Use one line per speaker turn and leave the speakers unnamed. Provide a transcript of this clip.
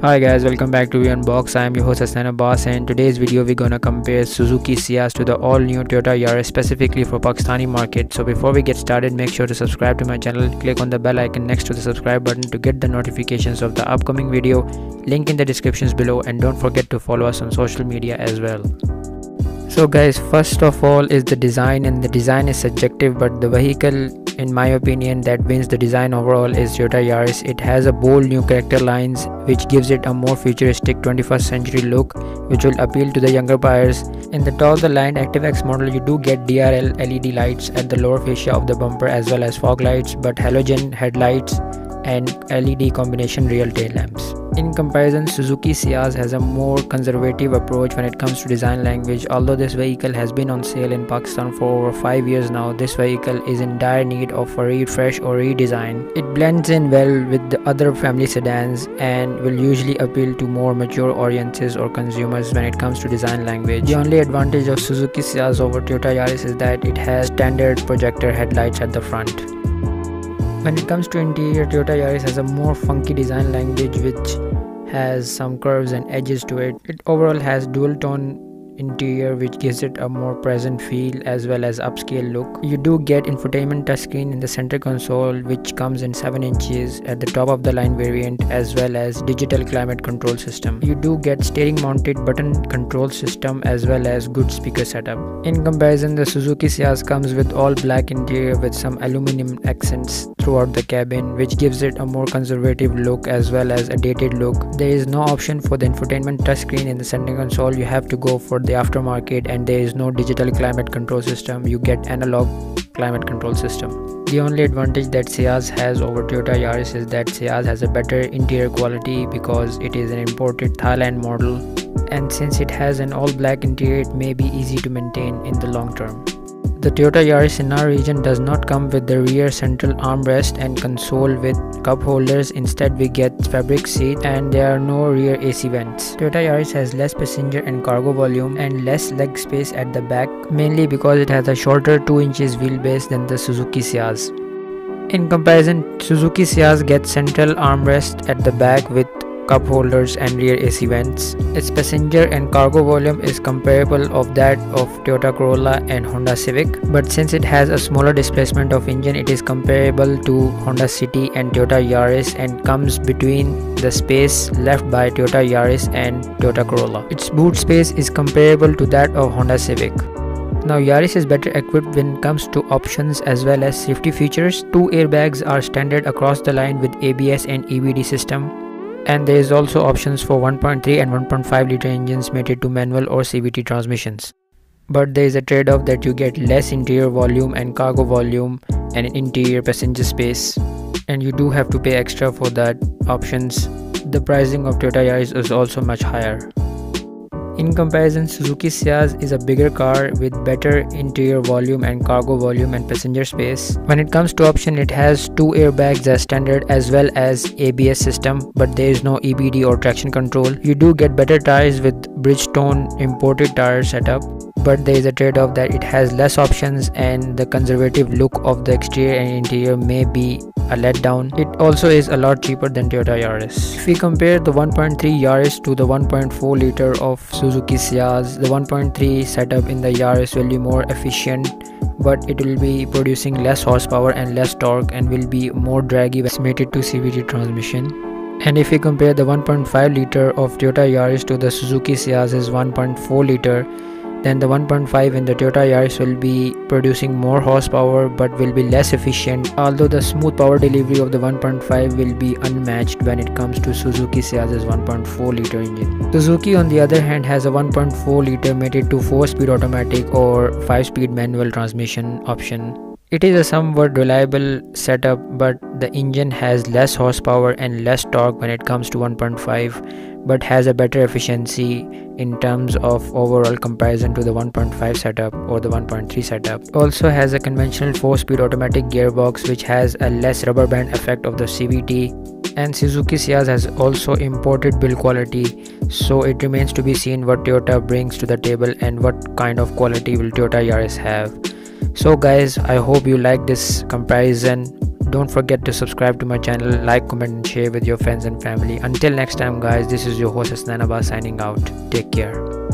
Hi guys, welcome back to Unbox. I am your host Hassan Abbas and today's video we're gonna compare Suzuki Ciaz to the all-new Toyota Yaris specifically for Pakistani market. So before we get started, make sure to subscribe to my channel, click on the bell icon next to the subscribe button to get the notifications of the upcoming video. Link in the descriptions below and don't forget to follow us on social media as well. So guys, first of all is the design and the design is subjective but the vehicle in my opinion that wins the design overall is Toyota Yaris. It has a bold new character lines which gives it a more futuristic 21st century look which will appeal to the younger buyers. In the top of the line ATIV X model you do get DRL LED lights at the lower fascia of the bumper as well as fog lights but halogen headlights and LED combination real tail lamps. In comparison, Suzuki Ciaz has a more conservative approach when it comes to design language. Although this vehicle has been on sale in Pakistan for over 5 years now, this vehicle is in dire need of a refresh or redesign. It blends in well with the other family sedans and will usually appeal to more mature audiences or consumers when it comes to design language. The only advantage of Suzuki Ciaz over Toyota Yaris is that it has standard projector headlights at the front. When it comes to interior, Toyota Yaris has a more funky design language which has some curves and edges to it. It overall has dual tone interior which gives it a more present feel as well as upscale look. You do get infotainment touchscreen in the center console which comes in 7 inches at the top of the line variant as well as digital climate control system. You do get steering mounted button control system as well as good speaker setup. In comparison the Suzuki Ciaz comes with all black interior with some aluminum accents throughout the cabin which gives it a more conservative look as well as a dated look. There is no option for the infotainment touchscreen in the center console. You have to go for the aftermarket and there is no digital climate control system. You get analog climate control system. The only advantage that Ciaz has over Toyota Yaris is that Ciaz has a better interior quality because it is an imported Thailand model. And since it has an all black interior it may be easy to maintain in the long term the Toyota Yaris in our region does not come with the rear central armrest and console with cup holders. Instead, we get fabric seat and there are no rear AC vents. Toyota Yaris has less passenger and cargo volume and less leg space at the back, mainly because it has a shorter 2 inches wheelbase than the Suzuki Ciaz. In comparison, Suzuki Ciaz gets central armrest at the back with cup holders and rear AC vents. Its passenger and cargo volume is comparable of that of Toyota Corolla and Honda Civic, but since it has a smaller displacement of engine, it is comparable to Honda City and Toyota Yaris and comes between the space left by Toyota Yaris and Toyota Corolla. Its boot space is comparable to that of Honda Civic. Now Yaris is better equipped when it comes to options as well as safety features. Two airbags are standard across the line with ABS and EBD system and there is also options for 1.3 and 1.5 liter engines mated to manual or CVT transmissions. But there is a trade-off that you get less interior volume and cargo volume and interior passenger space and you do have to pay extra for that options. The pricing of Toyota Yaris is also much higher. In comparison, Suzuki Ciaz is a bigger car with better interior volume and cargo volume and passenger space. When it comes to option, it has two airbags as standard as well as ABS system, but there is no EBD or traction control. You do get better tires with Bridgestone imported tire setup but there is a trade-off that it has less options and the conservative look of the exterior and interior may be a letdown. It also is a lot cheaper than Toyota Yaris. If we compare the 1.3 Yaris to the 1.4 liter of Suzuki Ciaz, the 1.3 setup in the Yaris will be more efficient but it will be producing less horsepower and less torque and will be more draggy when estimated to CVT transmission. And if we compare the 1.5 liter of Toyota Yaris to the Suzuki Ciaz's 1.4 liter, then the 1.5 in the Toyota Yaris will be producing more horsepower but will be less efficient although the smooth power delivery of the 1.5 will be unmatched when it comes to Suzuki Ciaz's 1.4 liter engine. Suzuki on the other hand has a 1.4 liter mated to 4 speed automatic or 5 speed manual transmission option it is a somewhat reliable setup but the engine has less horsepower and less torque when it comes to 1.5 but has a better efficiency in terms of overall comparison to the 1.5 setup or the 1.3 setup. Also has a conventional 4-speed automatic gearbox which has a less rubber band effect of the CVT and Suzuki Ciaz has also imported build quality so it remains to be seen what Toyota brings to the table and what kind of quality will Toyota Yaris have. So guys i hope you like this comparison don't forget to subscribe to my channel like comment and share with your friends and family. Until next time guys this is your host Abbas signing out. Take care